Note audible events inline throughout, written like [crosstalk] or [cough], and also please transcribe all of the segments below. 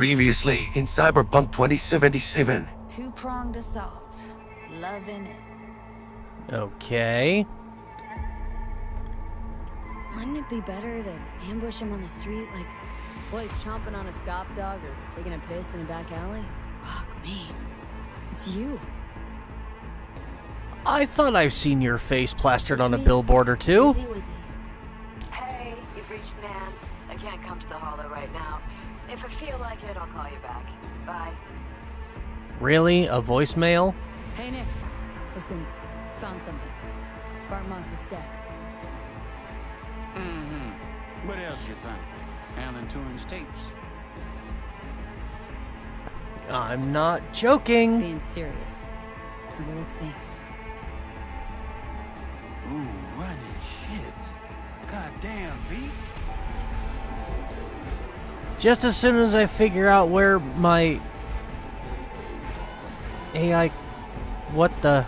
Previously in Cyberpunk 2077. Two-pronged assault. Loving it. Okay. Wouldn't it be better to ambush him on the street like boys chomping on a scop dog or taking a piss in a back alley? Fuck me. It's you. I thought I've seen your face plastered on a billboard or two. Hey, you've reached Nance. I can't come to the holo right now. If I feel like it, I'll call you back. Bye. Really? A voicemail? Hey, Nix. Listen, found something. Bart Moss's deck. Mm-hmm. What else you found? Alan Turing's tapes. I'm not joking. Being serious. Have a look see. Ooh, running shit. Goddamn, V. Just as soon as I figure out where my AI. What the.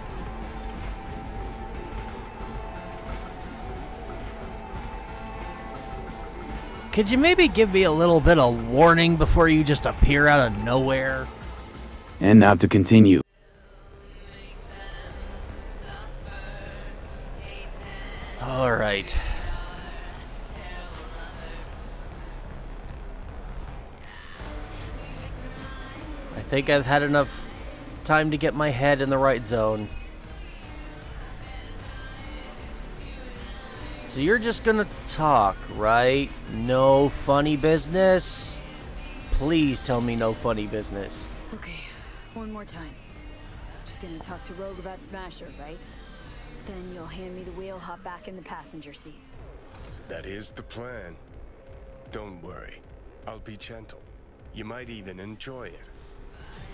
Could you maybe give me a little bit of warning before you just appear out of nowhere? And now to continue. All right. Think I've had enough time to get my head in the right zone. So you're just gonna talk, right? No funny business? Please tell me no funny business. Okay, one more time. Just gonna talk to Rogue about Smasher, right? Then you'll hand me the wheel, hop back in the passenger seat. That is the plan. Don't worry. I'll be gentle. You might even enjoy it.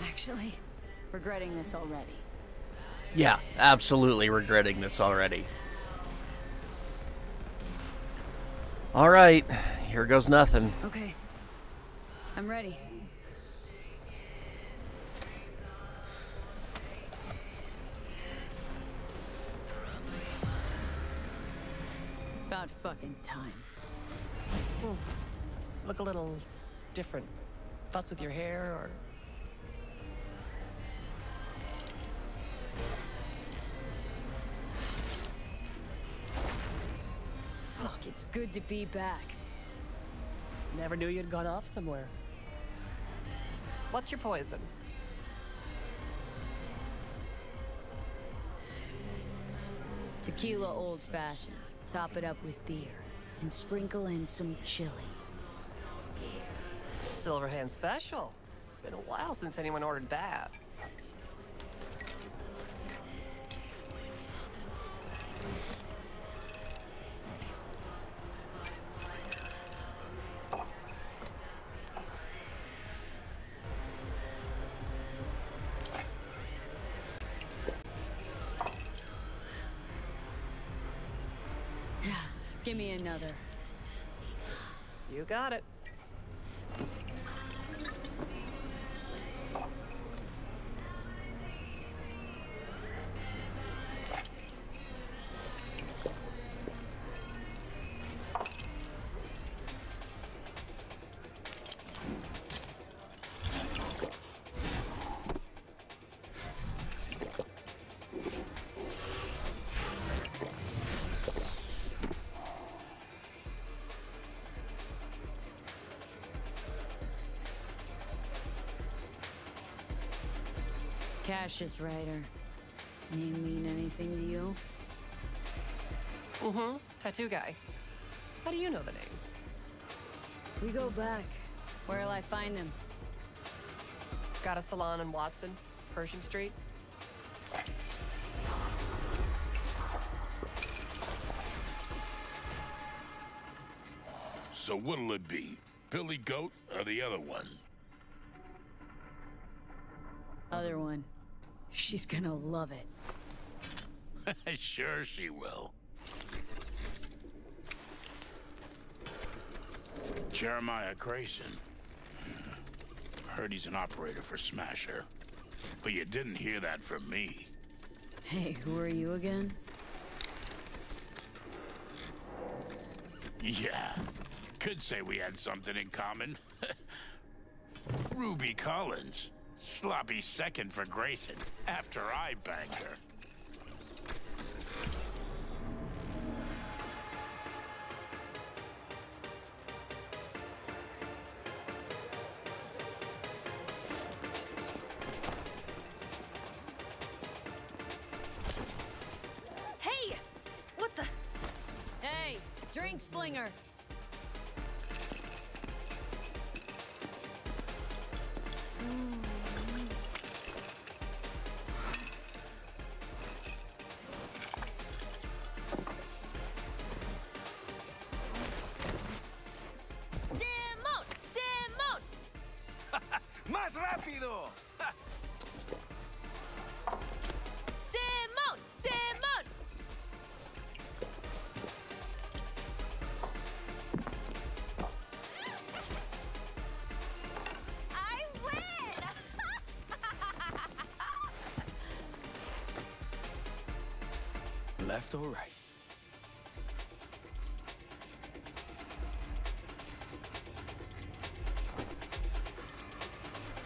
Actually, regretting this already. Yeah, absolutely regretting this already. All right, here goes nothing. Okay. I'm ready. About fucking time. Look a little different. Fuss with your hair or Fuck, it's good to be back. never knew you'd gone off somewhere. What's your poison? Tequila old fashioned. Top it up with beer. And sprinkle in some chili. Silverhand special. Been a while since anyone ordered that. Give me another. You got it. Cassius Ryder. Name mean anything to you? Mm-hmm. Tattoo guy. How do you know the name? We go back. Where'll I find him? Got a salon in Watson, Pershing Street. So what'll it be? Billy Goat or the other one? She's gonna love it. [laughs] sure she will. Jeremiah Grayson. Hmm. Heard he's an operator for Smasher. But you didn't hear that from me. Hey, who are you again? Yeah. Could say we had something in common. [laughs] Ruby Collins. Sloppy second for Grayson, after I banged her. Left or right?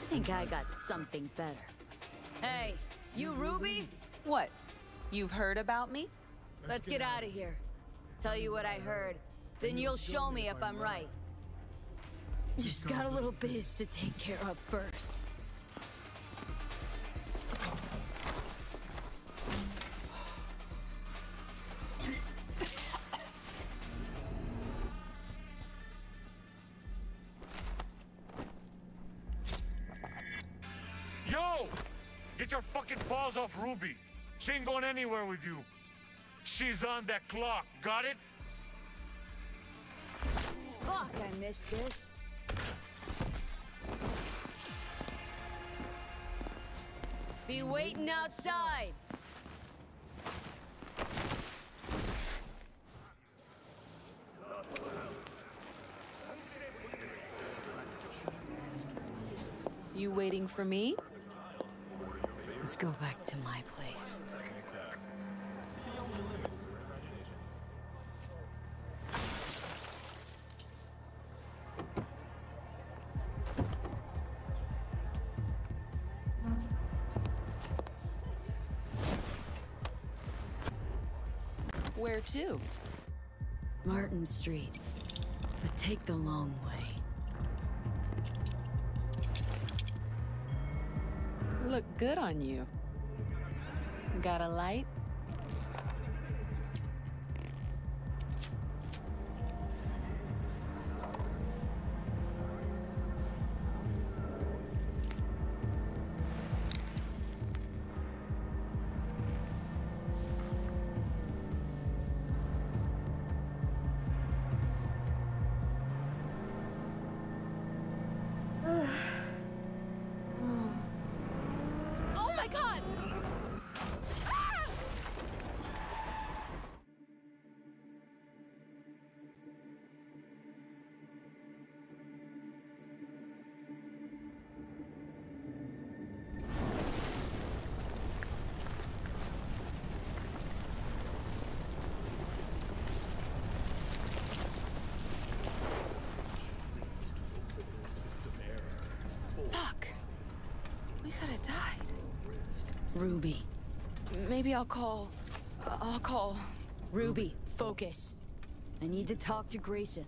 I think I got something better. Hey, you Ruby? What? You've heard about me? Let's get out of here. Tell you what I heard. Then you'll show me if I'm right. Just got a little biz to take care of first. Anywhere with you. She's on that clock, got it? Fuck, I missed this. Be waiting outside. You waiting for me? Let's go back to my place. Where to? Martin Street. But take the long way. Look good on you. Got a light? I'll call. I'll call. Ruby, focus. I need to talk to Grayson.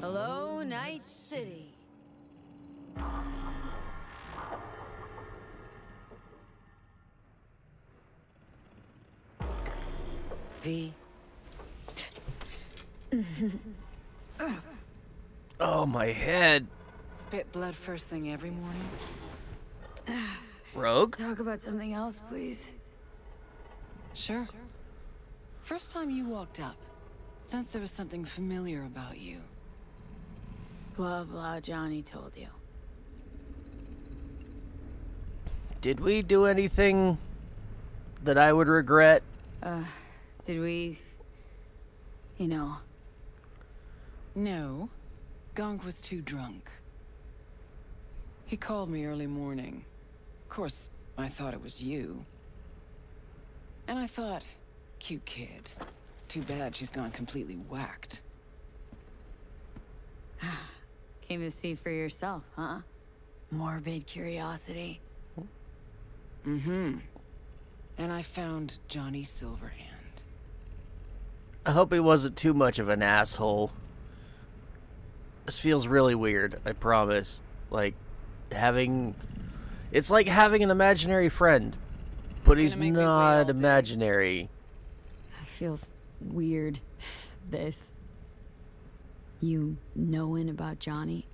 Hello, Night City. V. Oh, my head. Spit blood first thing every morning? Rogue? Talk about something else, please. Sure. First time you walked up, sensed there was something familiar about you. Blah, blah, Johnny told you. Did we do anything that I would regret? Uh, Did we... You know... No. Gonk was too drunk. He called me early morning. Of course, I thought it was you. And I thought, cute kid. Too bad she's gone completely whacked. [sighs] [sighs] Came to see for yourself, huh? Morbid curiosity. Mm-hmm. And I found Johnny Silverhand. I hope he wasn't too much of an asshole. This feels really weird, I promise. Like, having... It's like having an imaginary friend, but he's not imaginary. It feels weird, this. You knowing about Johnny?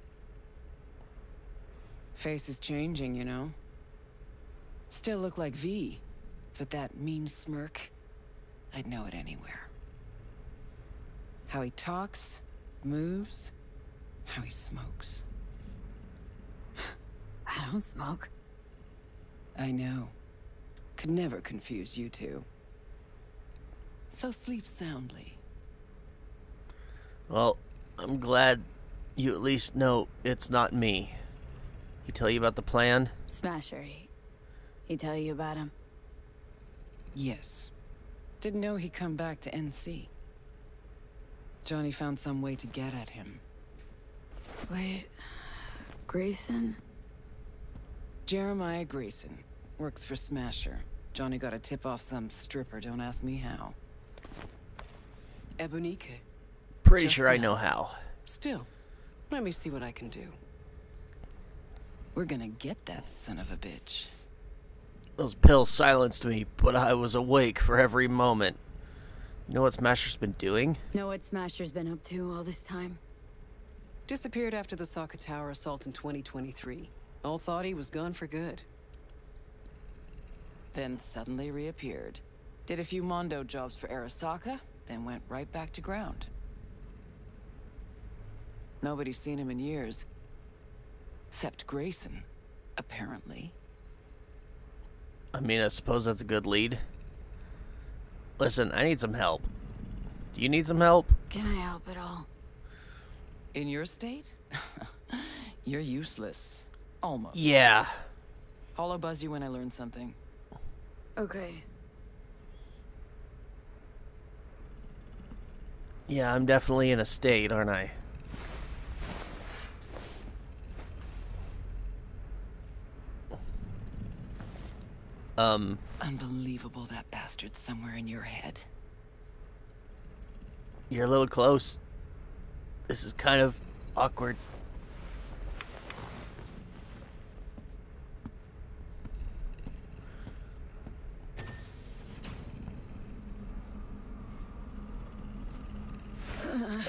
Face is changing, you know? Still look like V, but that mean smirk, I'd know it anywhere. How he talks, moves, how he smokes. [sighs] I don't smoke. I know. Could never confuse you two. So sleep soundly. Well, I'm glad you at least know it's not me. He tell you about the plan? Smasher, he, he tell you about him? Yes. Didn't know he'd come back to NC. Johnny found some way to get at him. Wait... Grayson? Jeremiah Grayson. Works for Smasher. Johnny got a tip off some stripper, don't ask me how. Ebonique. Pretty Just sure I know how. Still, let me see what I can do. We're gonna get that son of a bitch. Those pills silenced me, but I was awake for every moment. You know what Smasher's been doing? Know what Smasher's been up to all this time? Disappeared after the Sokka Tower assault in 2023. All thought he was gone for good. Then suddenly reappeared. Did a few Mondo jobs for Arasaka, then went right back to ground. Nobody's seen him in years. Except Grayson, apparently. I mean, I suppose that's a good lead. Listen, I need some help. Do you need some help? Can I help at all? In your state? [laughs] You're useless. Almost. Yeah. Holo buzz you when I learn something. Okay. Yeah, I'm definitely in a state, aren't I? Um, Unbelievable that bastard's somewhere in your head. you're a little close. This is kind of awkward.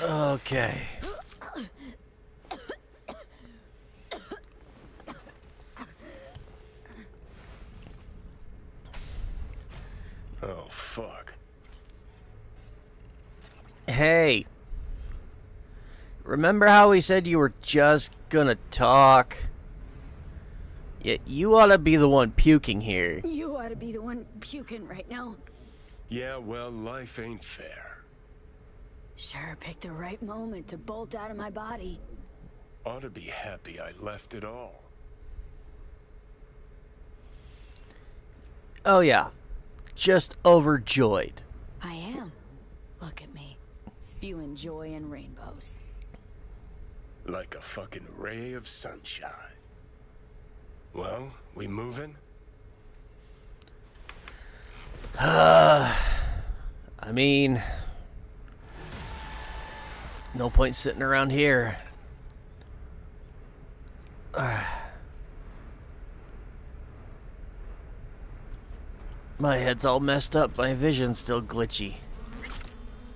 Okay. Oh, fuck. Hey. Remember how we said you were just gonna talk? Yeah, you ought to be the one puking here. You ought to be the one puking right now. Yeah, well, life ain't fair. Sure picked the right moment to bolt out of my body. Ought to be happy I left it all. Oh yeah. Just overjoyed. I am. Look at me. Spewing joy and rainbows. Like a fucking ray of sunshine. Well, we moving? Uh, [sighs] I mean, no point sitting around here. [sighs] My head's all messed up. My vision's still glitchy.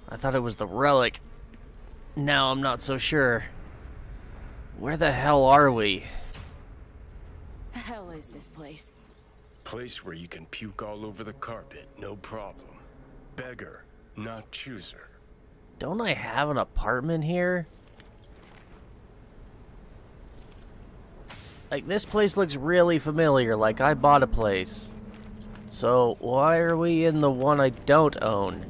I thought it was the relic. Now I'm not so sure. Where the hell are we? The hell is this place? Place where you can puke all over the carpet, no problem. Beggar, not chooser. Don't I have an apartment here? Like, this place looks really familiar, like I bought a place. So, why are we in the one I don't own?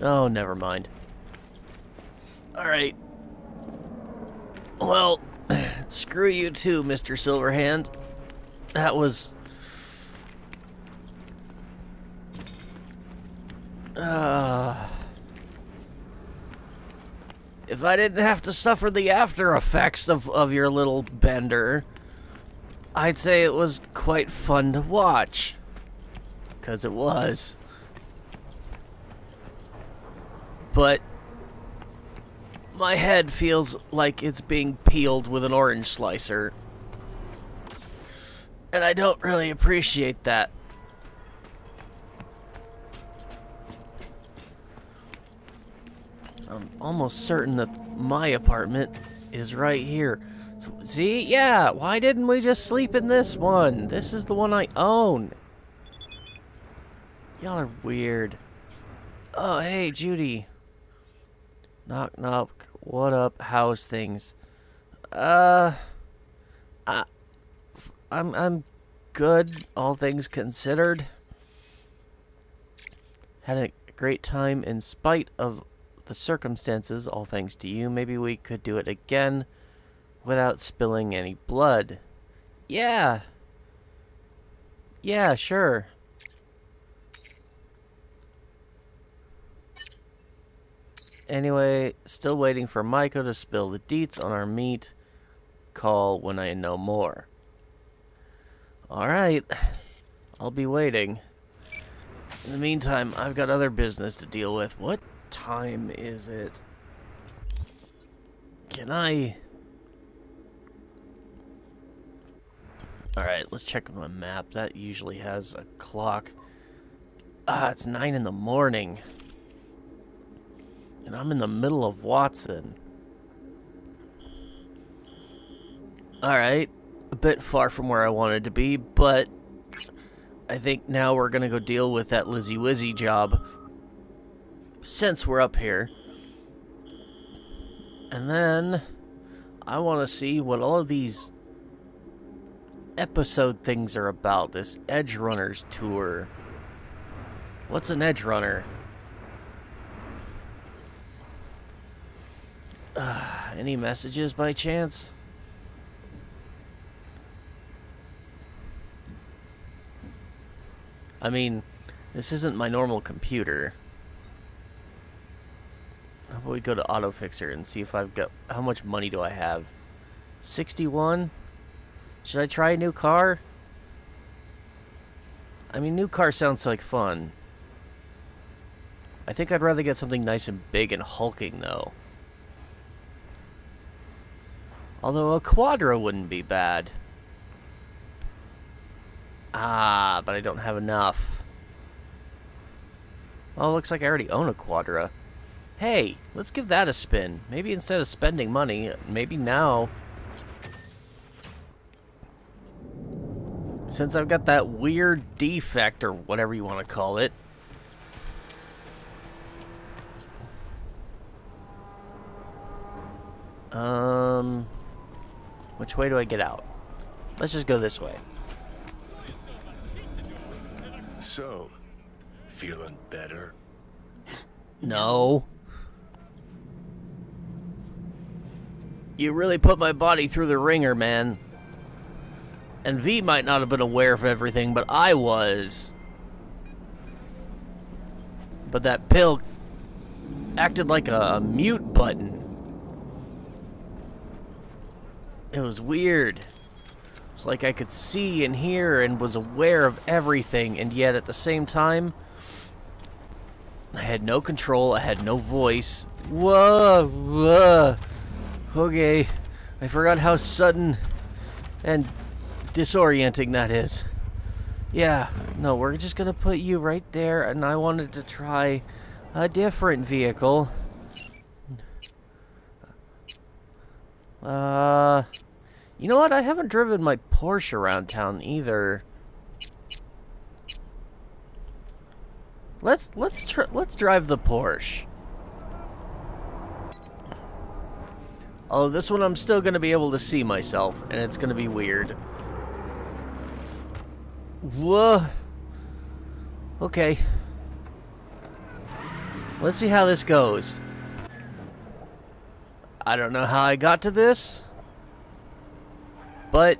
Oh, never mind. Alright. Well, [clears throat] screw you too, Mr. Silverhand. That was... Uh, if I didn't have to suffer the after effects of, of your little bender, I'd say it was quite fun to watch. Because it was. But my head feels like it's being peeled with an orange slicer. And I don't really appreciate that. I'm almost certain that my apartment is right here. So, see? Yeah, why didn't we just sleep in this one? This is the one I own. Y'all are weird. Oh, hey, Judy. Knock, knock. What up? How's things? Uh, I, I'm, I'm good, all things considered. Had a great time in spite of the circumstances, all thanks to you. Maybe we could do it again without spilling any blood. Yeah. Yeah, sure. Anyway, still waiting for Maiko to spill the deets on our meat. Call when I know more. Alright. [sighs] I'll be waiting. In the meantime, I've got other business to deal with. What time is it? Can I... Alright, let's check my map. That usually has a clock. Ah, it's 9 in the morning. And I'm in the middle of Watson. Alright. A bit far from where I wanted to be, but... I think now we're gonna go deal with that Lizzie Wizzy job. Since we're up here. And then... I want to see what all of these episode things are about. This Edge Runners tour. What's an Edge Runner? Uh, any messages by chance? I mean, this isn't my normal computer. How about we go to AutoFixer and see if I've got... How much money do I have? 61? Should I try a new car? I mean, new car sounds like fun. I think I'd rather get something nice and big and hulking, though. Although a Quadra wouldn't be bad. Ah, but I don't have enough. Well, it looks like I already own a Quadra. Hey, let's give that a spin. Maybe instead of spending money, maybe now... Since I've got that weird defect, or whatever you want to call it, Um, which way do I get out? Let's just go this way. So, feeling better? [laughs] No. You really put my body through the ringer, man. And V might not have been aware of everything, but I was. But that pill acted like a mute button. It was weird. It's like I could see and hear and was aware of everything, and yet at the same time, I had no control, I had no voice. Whoa, whoa. Okay, I forgot how sudden and disorienting that is. Yeah, no, we're just gonna put you right there, and I wanted to try a different vehicle. Uh, you know what? I haven't driven my Porsche around town either. Let's let's let's drive the Porsche. Oh, this one I'm still gonna be able to see myself, and it's gonna be weird. Whoa. Okay. Let's see how this goes. I don't know how I got to this, but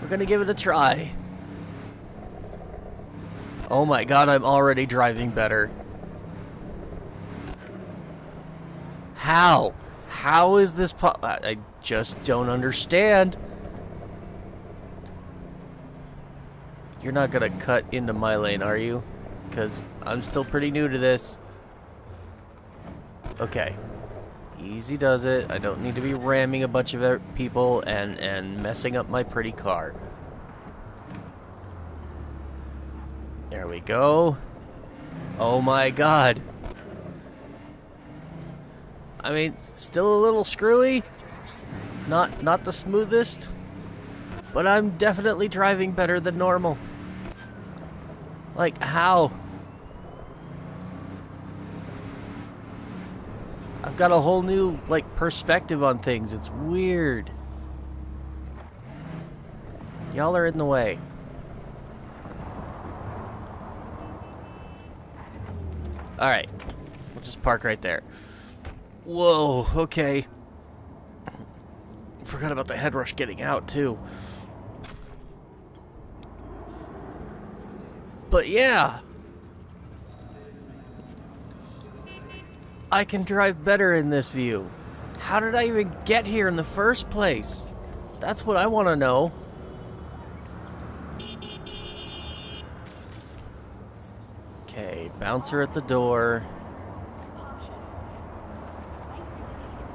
we're gonna give it a try. Oh my god, I'm already driving better. How? How is this po- I just don't understand. You're not gonna cut into my lane, are you? Because I'm still pretty new to this. Okay. Easy does it. I don't need to be ramming a bunch of er- people and, and messing up my pretty car. There we go. Oh my god. I mean, still a little screwy. Not not the smoothest. But I'm definitely driving better than normal. Like, how? Got a whole new, like, perspective on things. It's weird. Y'all are in the way. Alright. We'll just park right there. Whoa, okay. Forgot about the head rush getting out, too. But yeah. I can drive better in this view. How did I even get here in the first place? That's what I want to know. Okay, bouncer at the door.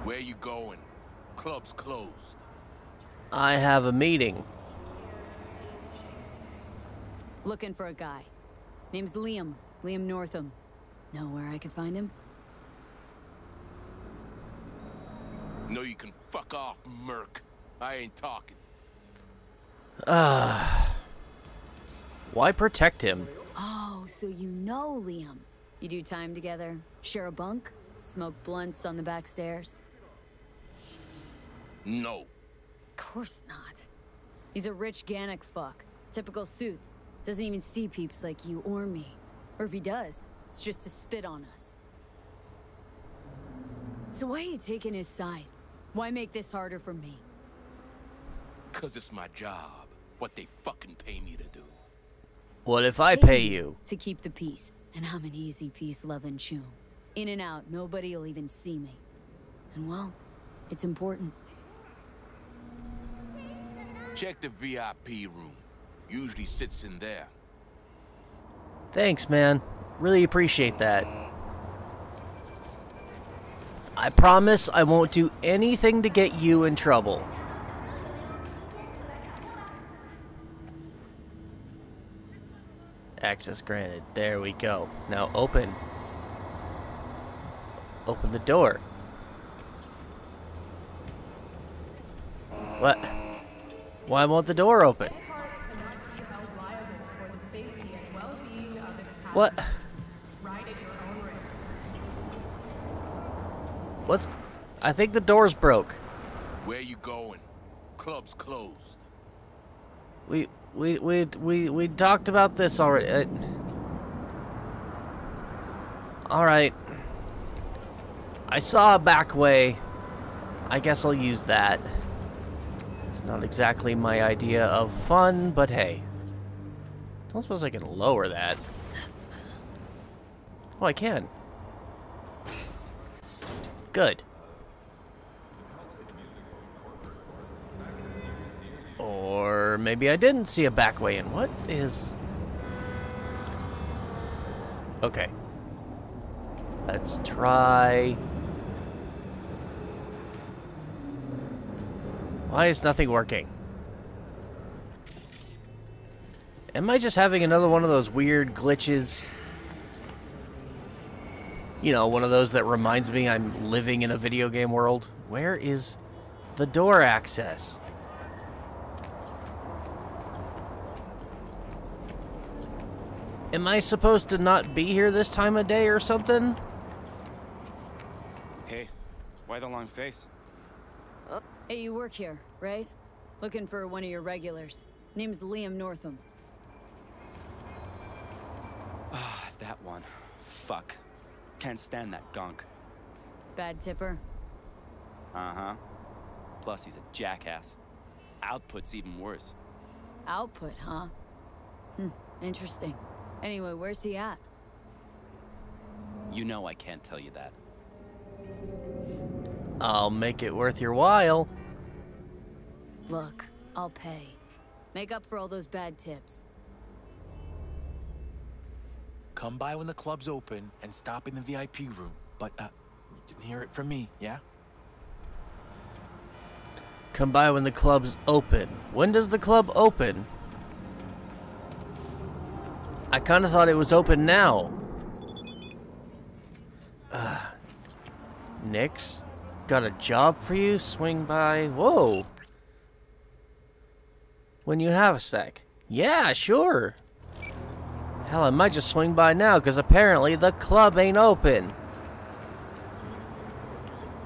Where you going? Club's closed. I have a meeting. Looking for a guy. Name's Liam. Liam Northam. Know where I could find him? No, you can fuck off, Merc. I ain't talking. Ah. [sighs] Why protect him? Oh, so you know Liam. You do time together, share a bunk, smoke blunts on the back stairs? No. Of course not. He's a rich Gannic fuck. Typical suit. Doesn't even see peeps like you or me. Or if he does, it's just to spit on us. So why are you taking his side? Why make this harder for me? Cause it's my job. What they fucking pay me to do. What if I pay you? To keep the peace. And I'm an easy peace loving choom. In and out, nobody'll even see me. And well, it's important. Check the VIP room. Usually sits in there. Thanks, man. Really appreciate that. I promise I won't do anything to get you in trouble. Access granted. There we go. Now open. Open the door. What? Why won't the door open? What? What's... I think the door's broke. Where you going? Club's closed. We... We... We... We... We talked about this already. Uh, Alright. I saw a back way. I guess I'll use that. It's not exactly my idea of fun, but hey. Don't suppose I can lower that. Oh, I can. Good. Or maybe I didn't see a back way in. What is... Okay. Let's try... Why is nothing working? Am I just having another one of those weird glitches? You know, one of those that reminds me I'm living in a video game world. Where is the door access? Am I supposed to not be here this time of day or something? Hey, why the long face? Hey, you work here, right? Looking for one of your regulars. Name's Liam Northam. Ah, that one. Fuck. Can't stand that gonk. Bad tipper. Uh-huh. Plus, he's a jackass. Output's even worse. Output, huh? Hmm, interesting. Anyway, where's he at? You know I can't tell you that. I'll make it worth your while. Look, I'll pay. Make up for all those bad tips. Come by when the club's open and stop in the VIP room. But, uh, you didn't hear it from me, yeah? Come by when the club's open. When does the club open? I kind of thought it was open now. Uh, Nix, got a job for you? Swing by. Whoa. When you have a sec. Yeah, sure. Hell, I might just swing by now, because apparently the club ain't open.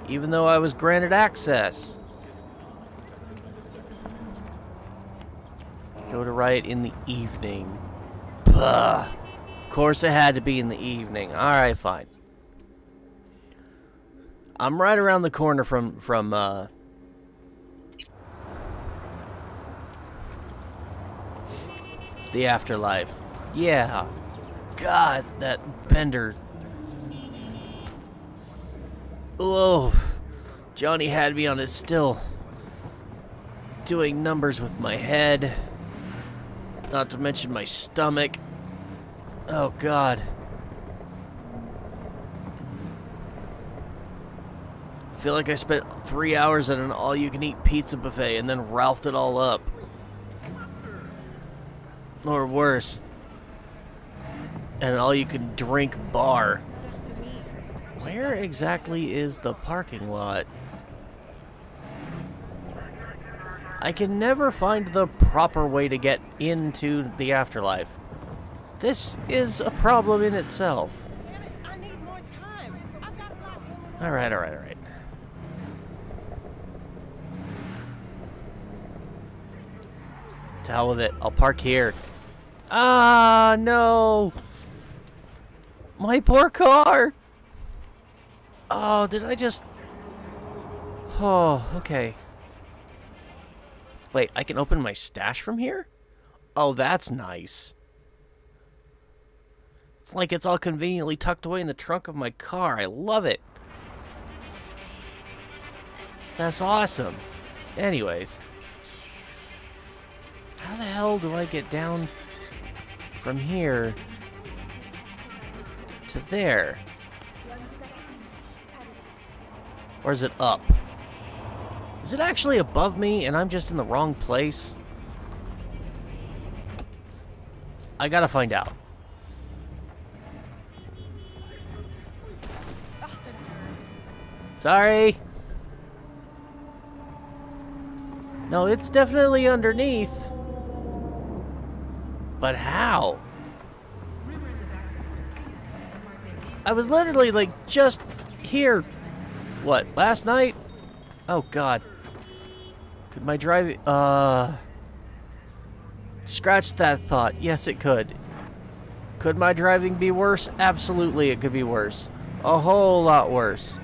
Even though I was granted access. Go to riot in the evening. Puh. Of course it had to be in the evening. Alright, fine. I'm right around the corner from, from, uh... The afterlife. Yeah. God, that bender. Whoa. Johnny had me on his still. Doing numbers with my head. Not to mention my stomach. Oh, God. I feel like I spent three hours at an all-you-can-eat pizza buffet and then ralphed it all up. Or worse, an all-you-can-drink bar. Where exactly is the parking lot? I can never find the proper way to get into the afterlife. This is a problem in itself. Alright, alright, alright. To hell with it. I'll park here. Ah, no! My poor car! Oh, did I just... Oh, okay. Wait, I can open my stash from here? Oh, that's nice. It's like it's all conveniently tucked away in the trunk of my car. I love it. That's awesome. Anyways. How the hell do I get down from here to there? Or is it up? Is it actually above me and I'm just in the wrong place? I gotta find out. Sorry. No, it's definitely underneath. But how? I was literally like just here. What, last night? Oh god. Could my driving uh Scratch that thought. Yes, it could. Could my driving be worse? Absolutely, it could be worse. A whole lot worse.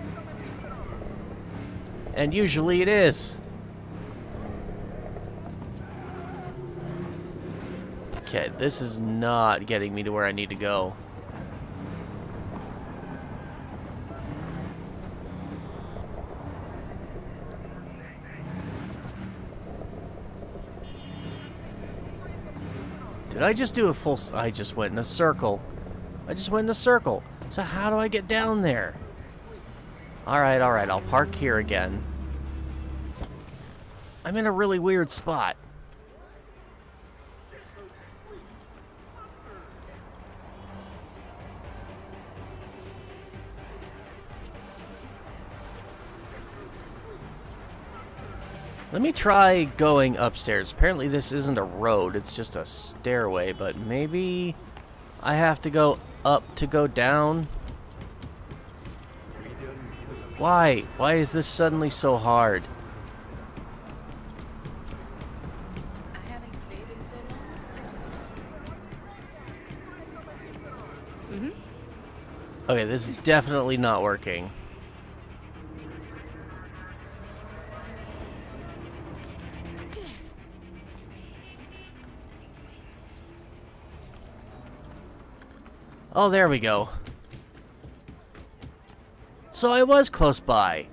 And usually it is. Okay, this is not getting me to where I need to go. Did I just do a full... I just went in a circle. I just went in a circle. So how do I get down there? Alright, alright. I'll park here again. I'm in a really weird spot. Let me try going upstairs. Apparently this isn't a road, it's just a stairway, but maybe I have to go up to go down? Why? Why is this suddenly so hard? Mm-hmm. Okay, this is definitely not working. Oh, there we go. So I was close by.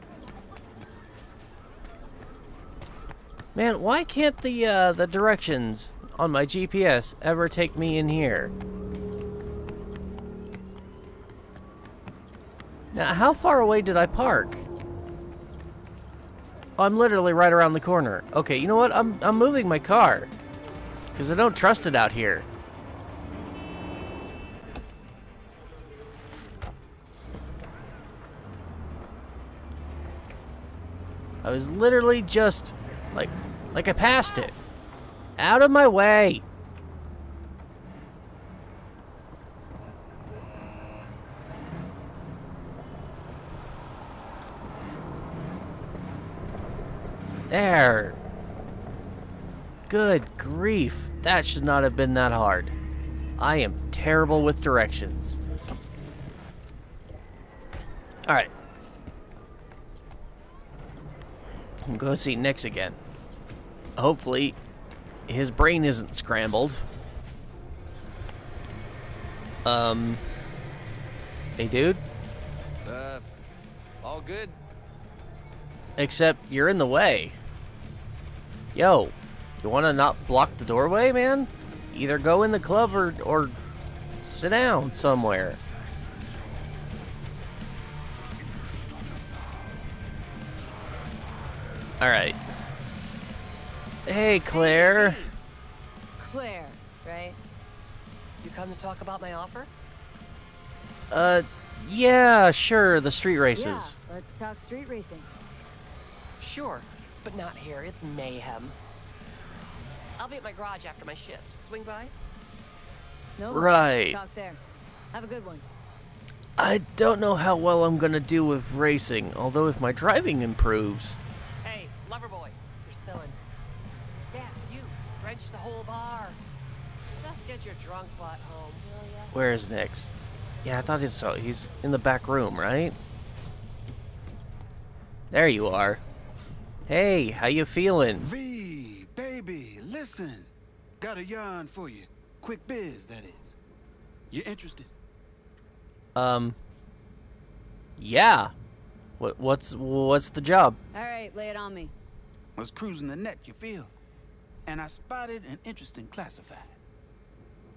Man, why can't the uh, the directions on my GPS ever take me in here? Now, how far away did I park? Oh, I'm literally right around the corner. Okay, you know what? I'm I'm moving my car because I don't trust it out here. I was literally just like like I passed it. Out of my way. There. Good grief. That should not have been that hard. I am terrible with directions. Alright. Go see Nix again. Hopefully, his brain isn't scrambled. Um. Hey, dude. Uh, all good? Except you're in the way. Yo, you want to not block the doorway, man? Either go in the club or, or sit down somewhere. Alright. Hey, Claire. Claire, right? You come to talk about my offer? Uh, yeah, sure, the street races. Yeah, let's talk street racing. Sure, but not here. It's mayhem. I'll be at my garage after my shift. Swing by? No. Right. Talk there. Have a good one. I don't know how well I'm gonna do with racing, although if my driving improves. Hey, lover boy, you're spilling. Yeah, you. Drench the whole bar. Just get your drunk butt home, will ya? Where is Nix? Yeah, I thought he saw. He's in the back room, right? There you are. Hey, how you feeling? V, baby, listen. Got a yarn for you. Quick biz, that is. You interested? Um. Yeah. What? What's what's the job? All right, lay it on me. I Was cruising the net, you feel? And I spotted an interesting classified.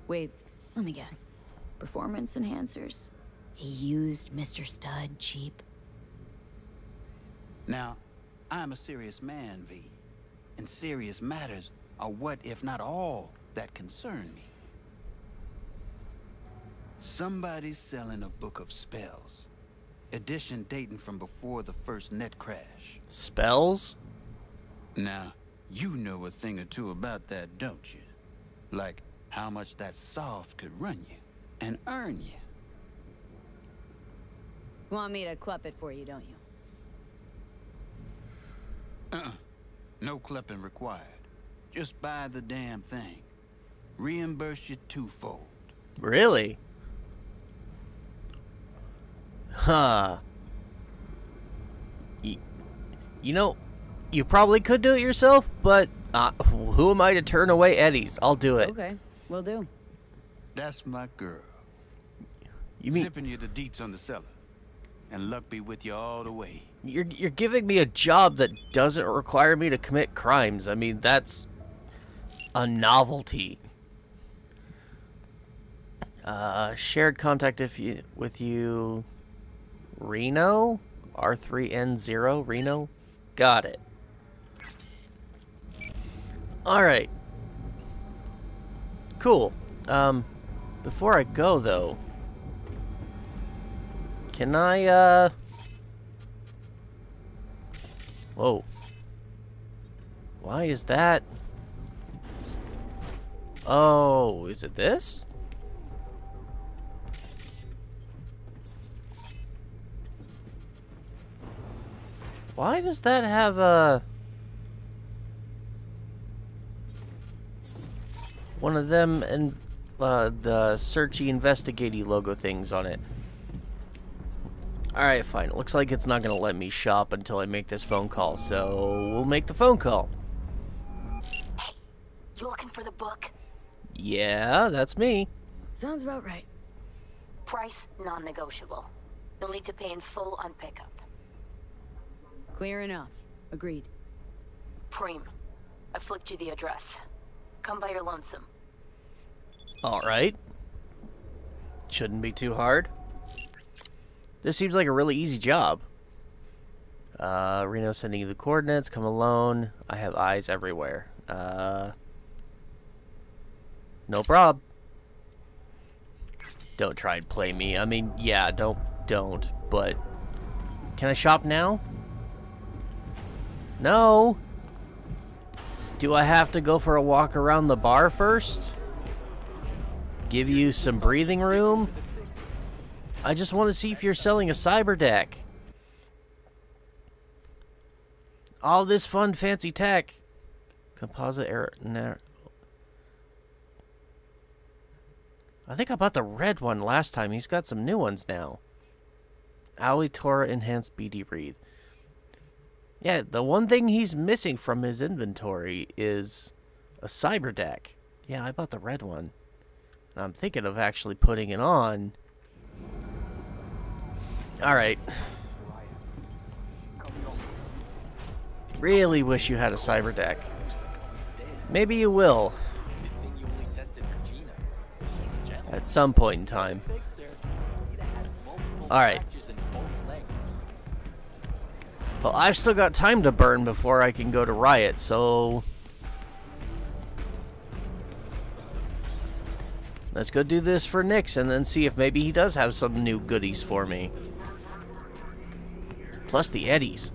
Wait, let me guess. Performance enhancers? He used Mr. Stud cheap. Now, I'm a serious man, V. And serious matters are what, if not all, that concern me. Somebody's selling a book of spells. Edition dating from before the first net crash. Spells? Now, you know a thing or two about that, don't you? Like how much that soft could run you and earn you. Want me to clup it for you, don't you? Uh-uh. No clipping required. Just buy the damn thing. Reimburse you twofold. Really? Huh. Y you know, you probably could do it yourself, but uh, who am I to turn away Eddie's? I'll do it. Okay, we'll do. That's my girl. You mean Zipping you the deets on the seller. And luck be with you all the way. you're you're giving me a job that doesn't require me to commit crimes? I mean, that's a novelty. Uh, shared contact if you with you, Reno, R three N zero Reno, got it. All right. Cool. Um, before I go though, can I uh? Whoa. Why is that? Oh, is it this? Why does that have a... One of them and uh, the searchy investigatey logo things on it. Alright, fine. It looks like it's not going to let me shop until I make this phone call, so we'll make the phone call. Hey, You looking for the book? Yeah, that's me. Sounds about right. Price non-negotiable. You'll need to pay in full on pickup. Clear enough. Agreed. Preem, I flicked you the address. Come by your lonesome. Alright. Shouldn't be too hard. This seems like a really easy job. Uh, Reno sending you the coordinates. Come alone. I have eyes everywhere. Uh, no prob. Don't try and play me. I mean, yeah, don't, don't. But, can I shop now? No. Do I have to go for a walk around the bar first? Give you some breathing room? I just want to see if you're selling a cyber deck. All this fun, fancy tech. Composite air. I think I bought the red one last time. He's got some new ones now. Alitora Enhanced BD Breathe. Yeah, the one thing he's missing from his inventory is a cyber deck. Yeah, I bought the red one. And I'm thinking of actually putting it on. Alright. Really wish you had a cyber deck. Maybe you will. At some point in time. Alright. Well, I've still got time to burn before I can go to Riot, so... Let's go do this for Nix and then see if maybe he does have some new goodies for me. Plus the Eddies.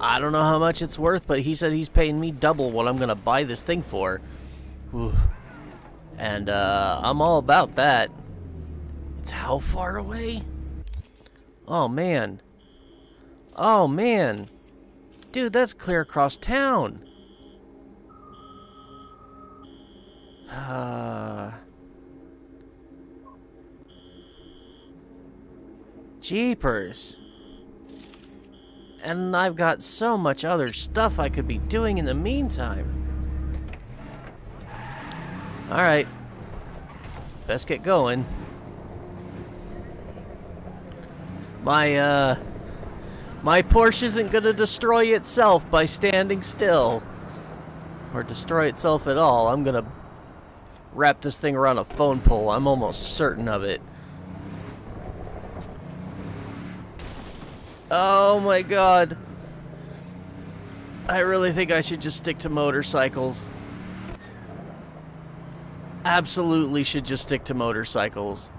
I don't know how much it's worth, but he said he's paying me double what I'm going to buy this thing for. Whew. And uh, I'm all about that. It's how far away? Oh, man. Oh, man. Dude, that's clear across town. Uh, jeepers. And I've got so much other stuff I could be doing in the meantime. Alright. Best get going. My, uh... My Porsche isn't gonna destroy itself by standing still. Or destroy itself at all. I'm gonna wrap this thing around a phone pole. I'm almost certain of it. Oh my god. I really think I should just stick to motorcycles. Absolutely should just stick to motorcycles.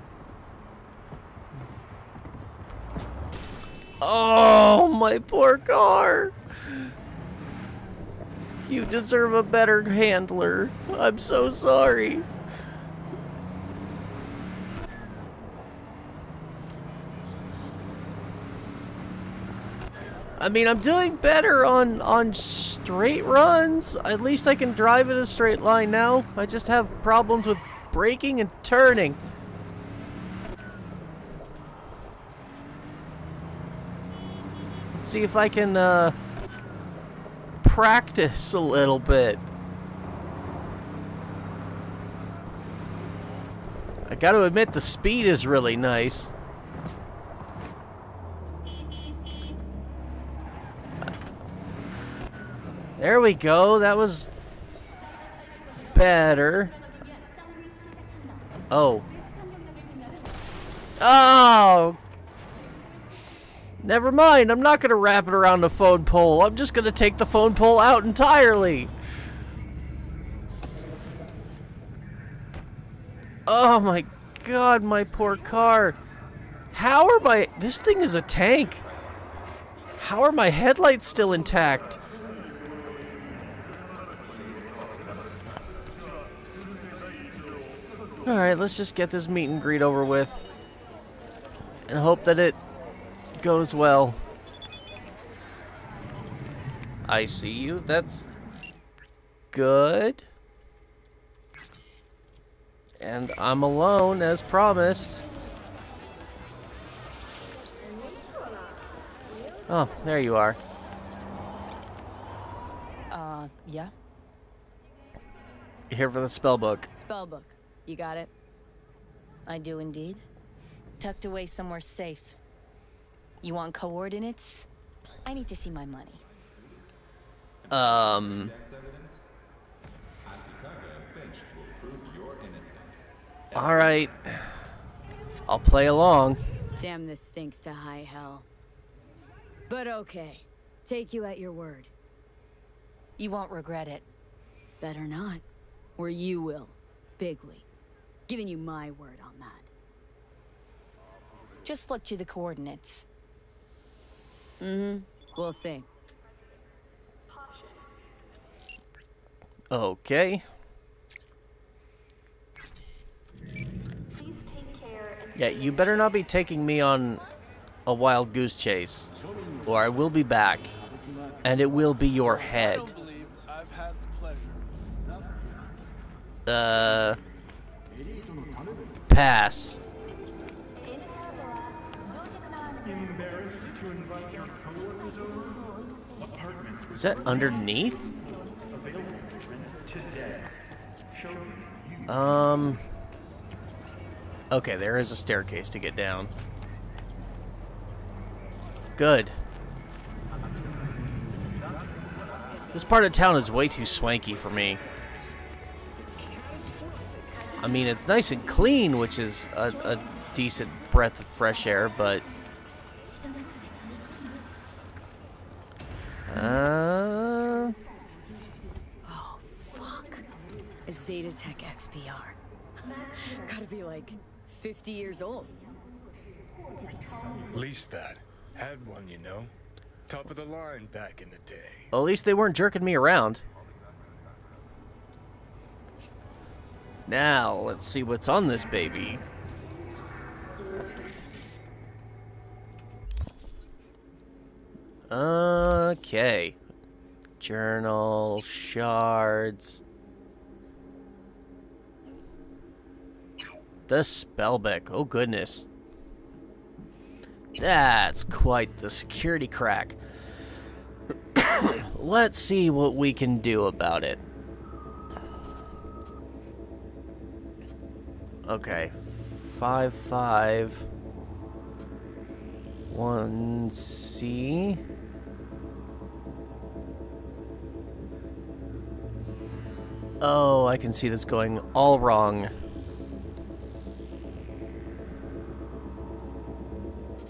Oh, my poor car. You deserve a better handler. I'm so sorry. I mean, I'm doing better on on straight runs. At least I can drive in a straight line now. I just have problems with braking and turning. See if I can uh, practice a little bit. I got to admit, the speed is really nice. There we go. That was better. Oh. Oh. Never mind. I'm not going to wrap it around the phone pole. I'm just going to take the phone pole out entirely. Oh my god, my poor car. How are my... This thing is a tank. How are my headlights still intact? Alright, let's just get this meet and greet over with. And hope that it goes well. I see you. That's good. And I'm alone, as promised. Oh, there you are. Uh, yeah? Here for the spell book. Spellbook. You got it? I do indeed. Tucked away somewhere safe. You want coordinates? I need to see my money. Um. All right. I'll play along. Damn, this stinks to high hell. But okay. Take you at your word. You won't regret it. Better not. Or you will. Bigly. Giving you my word on that. Just flicked you the coordinates. Mm-hmm. We'll see. Okay. Yeah, you better not be taking me on a wild goose chase, or I will be back, and it will be your head. Uh, pass. Is that underneath? Um. Okay, there is a staircase to get down. Good. This part of town is way too swanky for me. I mean, it's nice and clean, which is a, a decent breath of fresh air, but... Uh... Oh, fuck. A Zetatech XPR. Gotta be like 50 years old. At least that. Had one, you know. Top of the line back in the day. Well, at least they weren't jerking me around. Now, let's see what's on this baby. Okay. Journal, shards. The spellbook. Oh, goodness. That's quite the security crack. [coughs] Let's see what we can do about it. Okay. Five, five. One C. Oh, I can see this going all wrong.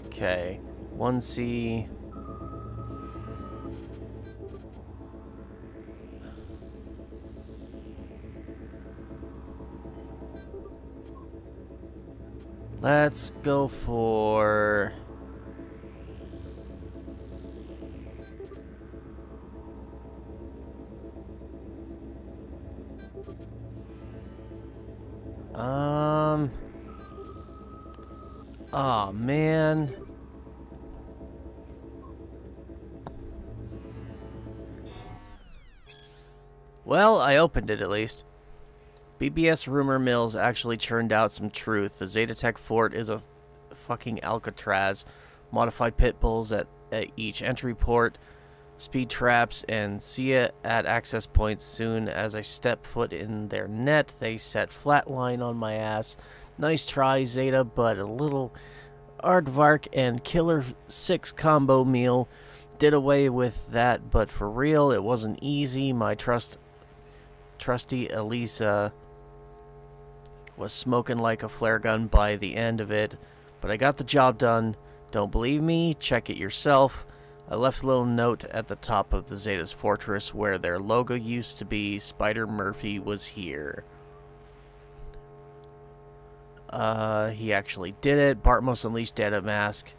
Okay. 1C. Let's go for... man. Well, I opened it at least. BBS rumor mills actually churned out some truth. The Zetatech fort is a fucking Alcatraz. Modified pit bulls at, at each entry port, speed traps, and see it at access points. Soon as I step foot in their net, they set flatline on my ass. Nice try, Zeta, but a little Aardvark and Killer 6 combo meal did away with that, but for real, it wasn't easy. My trust, trusty Elisa was smoking like a flare gun by the end of it, but I got the job done. Don't believe me? Check it yourself. I left a little note at the top of the Zeta's fortress where their logo used to be. Spider Murphy was here. Uh, he actually did it. Bartmoss unleashed Data Mask.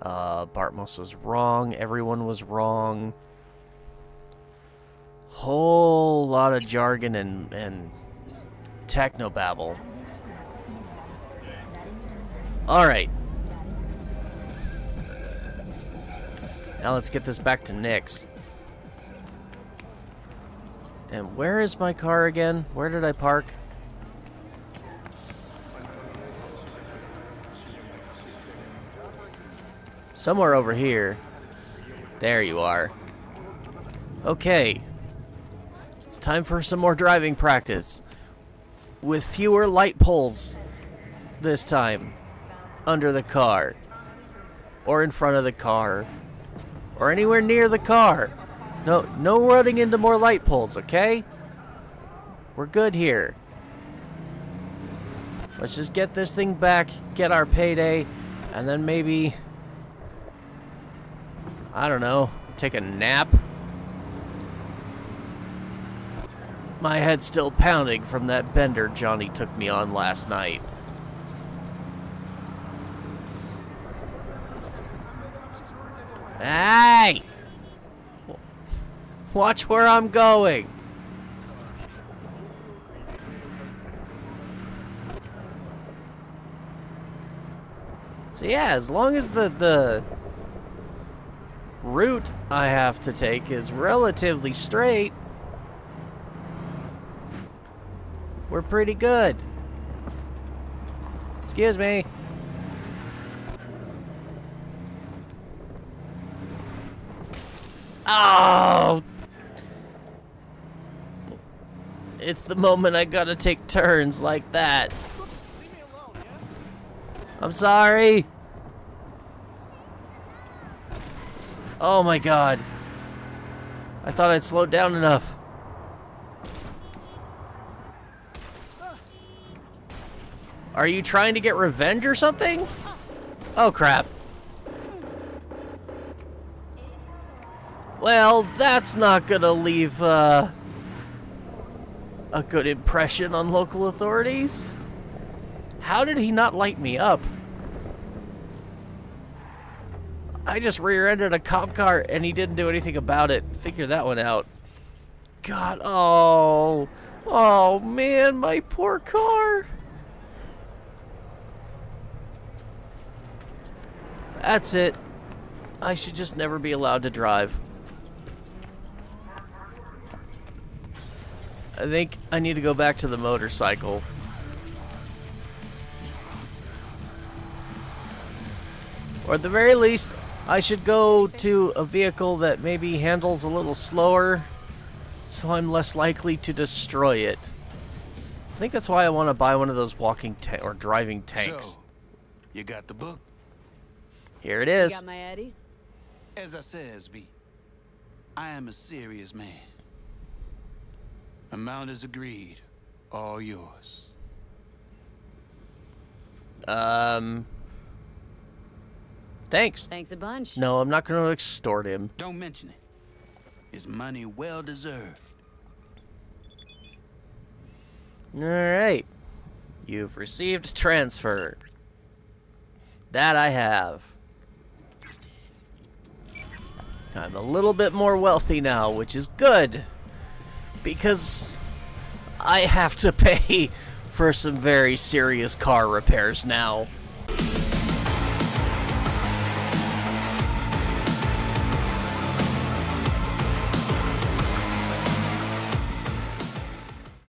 Uh, Bartmoss was wrong. Everyone was wrong. Whole lot of jargon and, and technobabble. Alright. Now let's get this back to Nix. And where is my car again? Where did I park? Somewhere over here. There you are. Okay. It's time for some more driving practice. With fewer light poles this time. Under the car. Or in front of the car. Or anywhere near the car. No, no running into more light poles, okay? We're good here. Let's just get this thing back, get our payday, and then maybe... I don't know, take a nap? My head's still pounding from that bender Johnny took me on last night. Hey! Watch where I'm going. So yeah, as long as the, the route I have to take is relatively straight, we're pretty good. Excuse me. Oh! It's the moment I gotta take turns like that. I'm sorry. Oh my god. I thought I'd slowed down enough. Are you trying to get revenge or something? Oh crap. Well, that's not gonna leave uh, a good impression on local authorities. How did he not light me up? I just rear-ended a cop car and he didn't do anything about it. Figure that one out. God, oh. Oh man, my poor car. That's it. I should just never be allowed to drive. I think I need to go back to the motorcycle. Or at the very least, I should go to a vehicle that maybe handles a little slower, so I'm less likely to destroy it. I think that's why I want to buy one of those walking ta or driving tanks. So, you got the book? Here it is. You got my Eddies? As I says, V, I am a serious man. Amount is agreed. All yours. Um. Thanks. Thanks a bunch. No, I'm not going to extort him. Don't mention it. His money well deserved. Alright. You've received transfer. That I have. I'm a little bit more wealthy now, which is good. Because I have to [laughs] pay for some very serious car repairs now.